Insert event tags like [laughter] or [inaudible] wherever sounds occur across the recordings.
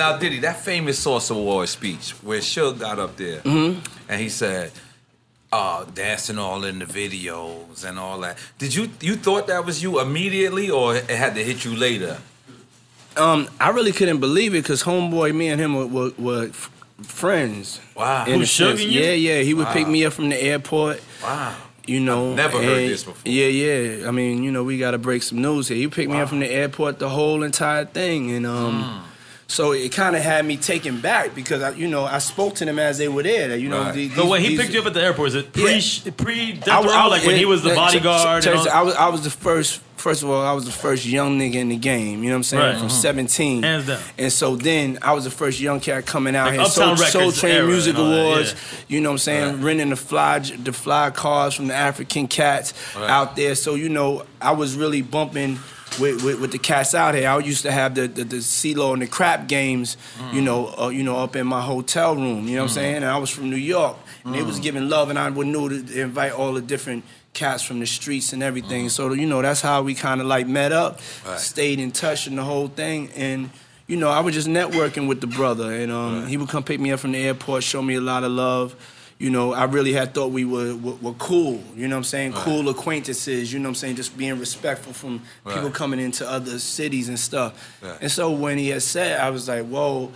Now, Diddy, that famous Source Award speech where Suge got up there Mm-hmm. and he said, uh, dancing all in the videos and all that. Did you you thought that was you immediately or it had to hit you later? Um, I really couldn't believe it because homeboy, me and him were, were, were friends. Wow. in Who, Suge and you? Yeah, yeah. He would pick me up from the airport. Wow. You know, I've never heard this before. Yeah, yeah. I mean, you know, we got to break some news here. He picked me up from the airport, the whole entire thing, and um, Hmm. So it kind of had me taken back because I, you know, I spoke to them as they were there. You know, Right. the- So when he these- picked you up at the airport, is it pre pre I- death row? Like when he was the it- bodyguard? Ch- and Ch- all- I was I was the first. First of all, I was the first young nigga in the game. You know what I'm saying? Right. From Mhm. 17. Hands down. And so then I was the first young cat coming out Like here. Soul, Uptown Soul Train era Music and all that, Awards. yeah. You know what I'm saying? Renting the fly the fly cars from the African cats Right. out there. So you know, I was really bumping. With, with, with the cats out here, I used to have the the, the CeeLo and the crap games, you know, uh, you know, up in my hotel room. You know what I'm Mm. saying? And I was from New York, and they was Mm. giving love, and I would know to invite all the different cats from the streets and everything. So you know, that's how we kind of like met up, Right. stayed in touch, and the whole thing. And you know, I was just networking with the brother, and um, he would come pick me up from the airport, show me a lot of love. You know, I really had thought we were, were, were cool. You know what I'm saying? Right. Cool acquaintances. You know what I'm saying? Just being respectful from people coming into other cities and stuff. Right. And so when he had said, I was like, whoa,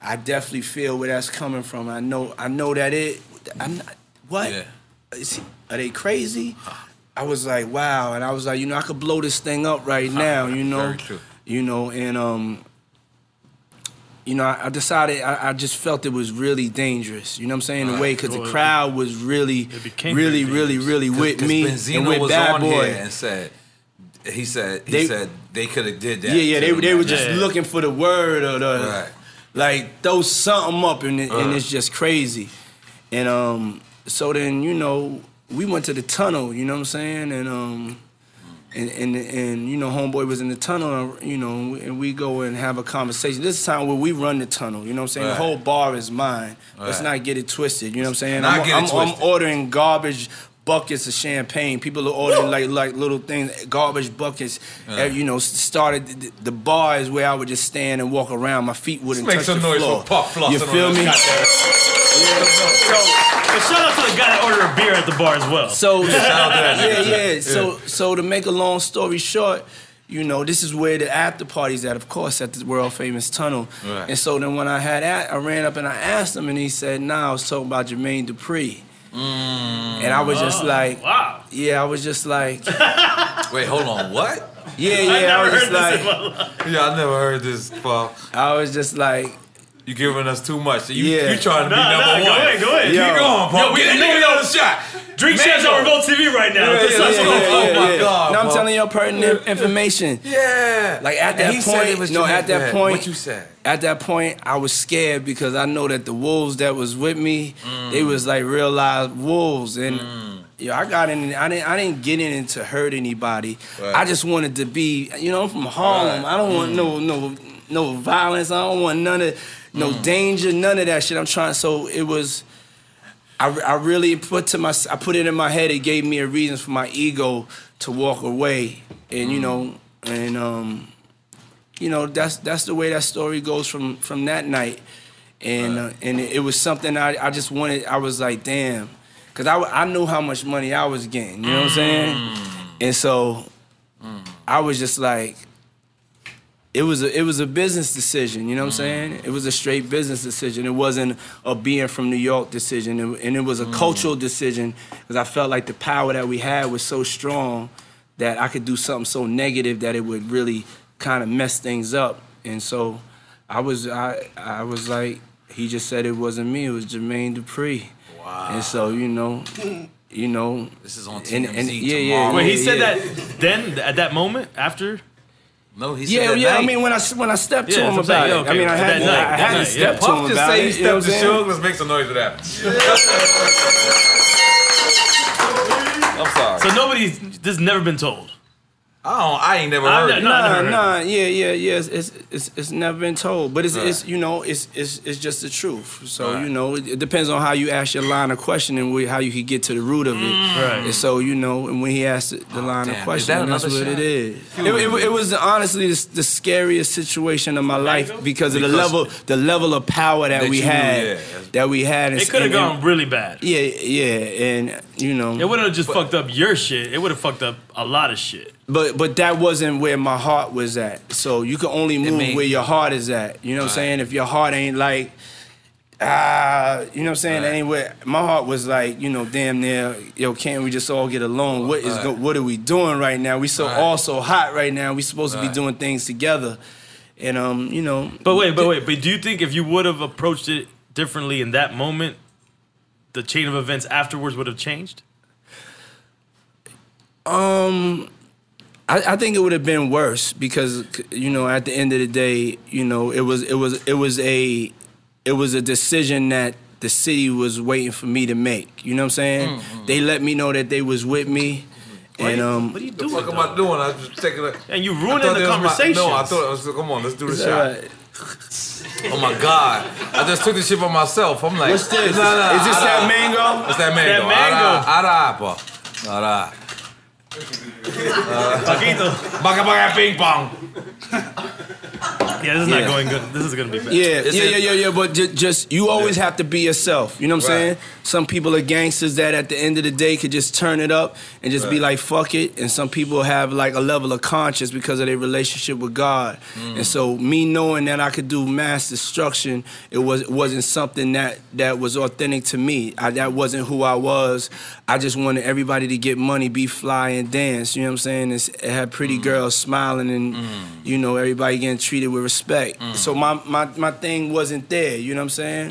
I definitely feel where that's coming from. I know, I know that it. I'm not, what? Yeah. Is he- are they crazy? I was like, wow, and I was like, you know, I could blow this thing up right now, you know, Very true. you know, and um, you know, I, I decided I, I just felt it was really dangerous. You know what I'm saying? In a Right. way, because Well, the it- crowd was really, became really, really, really with Cause me Benzino and with was Bad on Boy. here and said, he said, he They- said they could have did that. Yeah, yeah, they, too, they were man. just looking for the word or the Right. like throw something up and, it, and Uh. it's just crazy. And um, so then you know we went to the tunnel. You know what I'm saying? And um, and and, and you know homeboy was in the tunnel. You know, and we go and have a conversation. This is time where we run the tunnel. You know what I'm saying? Right. The whole bar is mine. Let's not get it twisted. You know what I'm saying? Not I'm, get it I'm, I'm ordering garbage. Buckets of champagne. People are ordering like like little things, garbage buckets. Yeah. You know, started the, the bar is where I would just stand and walk around. My feet wouldn't Let's make some the noise floor. for Puff You feel me? But shout out to the guy that ordered a beer at the bar as well. So Shout out to that yeah, yeah. So so to make a long story short, you know, this is where the after party's at, of course, at the world famous tunnel. Right. And so then when I had at, I ran up and I asked him, and he said, "Nah, I was talking about Jermaine Dupri." Mm. And I was just Oh, like, wow. Yeah, I was just like, [laughs] Wait, hold on, what? Yeah, yeah. I, was just like, yeah, I never heard this, Puff. I was just like, you giving us too much. You, Yeah. you trying to be Nah, number nah, one. go ahead, go ahead. Keep going, Puff. Yo, Get we- that nigga yo, another shot. Drink champs on Revolt TV right now. Yeah, Let's- yeah, let's yeah, yeah, Oh my. God. now I'm bro. telling you pertinent information. Yeah. Like at that he point, said it was no, Jermaine. at that Go ahead. point, What you said? At that point, I was scared because I know that the wolves that was with me, they mm. was like real live wolves, and mm. yeah, I got in. I didn't. I didn't get in to hurt anybody. Right. I just wanted to be. You know, I'm from Harlem. Right. I don't want mm. no no no violence. I don't want none of no danger. None of that shit. I'm trying. So it was. I, I really put to my I put it in my head. It gave me a reason for my ego to walk away, and you know, and um, you know that's that's the way that story goes from from that night, and uh, and it, it was something I I just wanted. I was like, damn, because I I knew how much money I was getting. You know what I'm saying? And so I was just like, it was a it was a business decision. You know what I'm mm-hmm. saying? It was a straight business decision. It wasn't a being from New York decision, and, and it was a mm. cultural decision because I felt like the power that we had was so strong that I could do something so negative that it would really kind of mess things up. And so I was I I was like, he just said it wasn't me. It was Jermaine Dupri. Wow. And so you know. You know, this is on and, and, yeah, yeah. Wait, he yeah, said yeah. that then at that moment after. No, he Yeah, yeah. I mean, when I when I stepped to him I'm about saying. it, Yeah, I mean, I had That to, night, I that had to night, step yeah. to Puff him just about say he it. You know stepped to saying? Suge. Let's make some noise for that. [laughs] I'm sorry. So nobody, this has never been told. I don't. I ain't never heard. not- it. no, Nah, never nah, yeah, yeah, yeah. It's it's, it's, it's never been told, but it's, it's you know it's, it's it's just the truth. So Right. you know it, it depends on how you ask your line of questioning, where- how you can get to the root of it. Right. And so you know, and when he asked the, the line Mm. damn. of Is questioning, that that's what another it shot? is. It, it, it was honestly the, the scariest situation of my life because of the level the level of power that, That we you- had yeah. that we had. and- It could have and- and- gone really bad. Yeah, yeah, and you know, It wouldn't have just fucked up your shit. It would have fucked up a lot of shit. But but that wasn't where my heart was at. So you can only move mean- where your heart is at. You know what I'm saying? If your heart ain't like ah, you know what I'm saying? Right. Anyway, my heart was like, you know, damn near, yo, can't we just all get along? What is go, Right. what are we doing right now? We so Right. all so hot right now. We supposed to be doing things together. And um, you know, But wait, but wait, but do you think if you would have approached it differently in that moment, the chain of events afterwards would have changed? Um, I, I think it would have been worse because you know at the end of the day, you know it was it was it was a it was a decision that the city was waiting for me to make. You know what I'm saying? They let me know that they was with me, and um. what are you The doing? fuck am? I doing? I was just taking a. And you I ruining the this was my- conversation. no, I thought. I was, come on, let's do the shot. Oh my god! I just took this shit by myself. I'm like, What's this? Nah, nah, Is this ara. that mango? It's that mango. That mango. Ara, ara, ara. Paquito. Baga baga ping pong. [laughs] Yeah, this is Yeah. not going good. This is gonna be bad. Yeah, Is yeah, it- yeah, yeah, yeah. But ju- just you always have to be yourself. You know what I'm Right. saying? Some people are gangsters that at the end of the day could just turn it up and just be like fuck it. And some people have like a level of conscience because of their relationship with God. Mm. And so me knowing that I could do mass destruction, it was it wasn't something that that was authentic to me. I, that wasn't who I was. I just wanted everybody to get money, be fly, and dance. You know what I'm saying? It's, it had pretty Mm. girls smiling and you know everybody getting treated with respect. Mm. So my, my my thing wasn't there. You know what I'm saying?